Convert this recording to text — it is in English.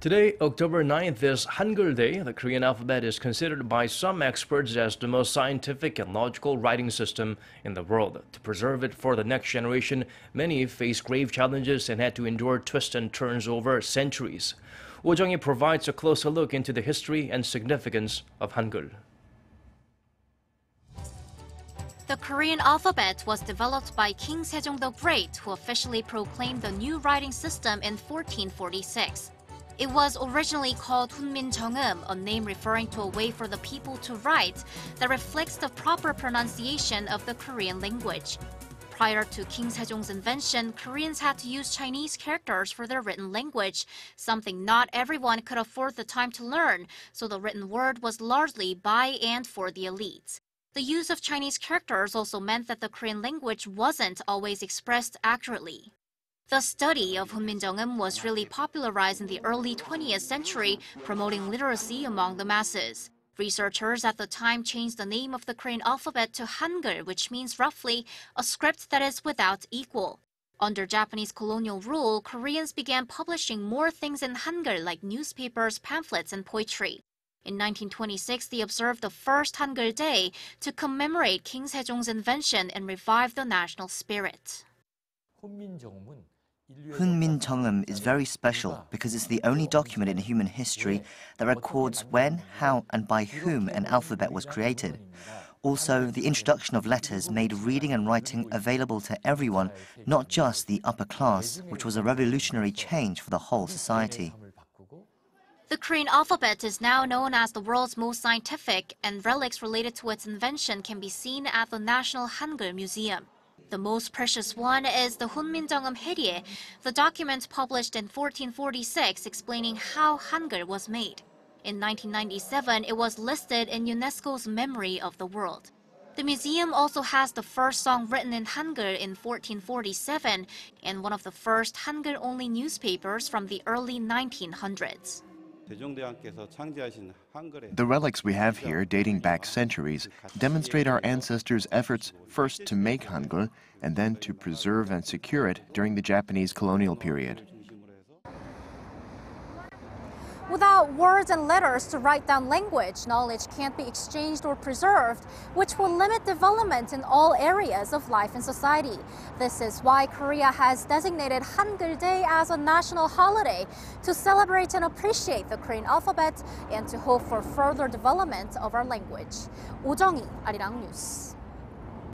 Today, October 9th, is Hangul Day. The Korean alphabet is considered by some experts as the most scientific and logical writing system in the world. To preserve it for the next generation, many faced grave challenges and had to endure twists and turns over centuries. Oh Jung-hee provides a closer look into the history and significance of Hangul. The Korean alphabet was developed by King Sejong the Great, who officially proclaimed the new writing system in 1446. It was originally called Hunmin Jeongeum, a name referring to a way for the people to write that reflects the proper pronunciation of the Korean language. Prior to King Sejong's invention, Koreans had to use Chinese characters for their written language, something not everyone could afford the time to learn, so the written word was largely by and for the elites. The use of Chinese characters also meant that the Korean language wasn't always expressed accurately. The study of Hunmin was really popularized in the early 20th century, promoting literacy among the masses. Researchers at the time changed the name of the Korean alphabet to Hangul, which means roughly a script that is without equal. Under Japanese colonial rule, Koreans began publishing more things in Hangul like newspapers, pamphlets, and poetry. In 1926, they observed the first Hangul Day to commemorate King Sejong's invention and revive the national spirit. Hunmin Jeongeum is very special because it's the only document in human history that records when, how, and by whom an alphabet was created. Also, the introduction of letters made reading and writing available to everyone, not just the upper class, which was a revolutionary change for the whole society. The Korean alphabet is now known as the world's most scientific, and relics related to its invention can be seen at the National Hangul Museum. The most precious one is the Hunmin Jeongeum Haerye, the document published in 1446 explaining how Hangul was made. In 1997, it was listed in UNESCO's Memory of the World. The museum also has the first song written in Hangul in 1447 and one of the first Hangul-only newspapers from the early 1900s. The relics we have here, dating back centuries, demonstrate our ancestors' efforts first to make Hangul and then to preserve and secure it during the Japanese colonial period. Without words and letters to write down language, knowledge can't be exchanged or preserved, which will limit development in all areas of life and society. This is why Korea has designated Hangul Day as a national holiday to celebrate and appreciate the Korean alphabet and to hope for further development of our language. Oh Jung-hee, Arirang News.